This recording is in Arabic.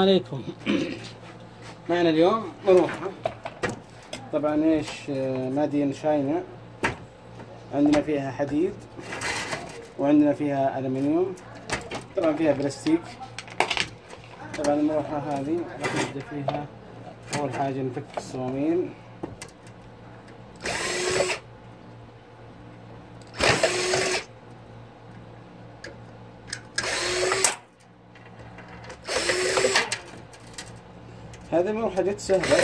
عليكم. معنا اليوم مروحة. طبعا إيش آه، مادين شاينة. عندنا فيها حديد وعندنا فيها ألمنيوم طبعا فيها بلاستيك. طبعا المروحة هذه نبدأ فيها. أول حاجة نفك الصواميل. هذه المروحة جت سهلة.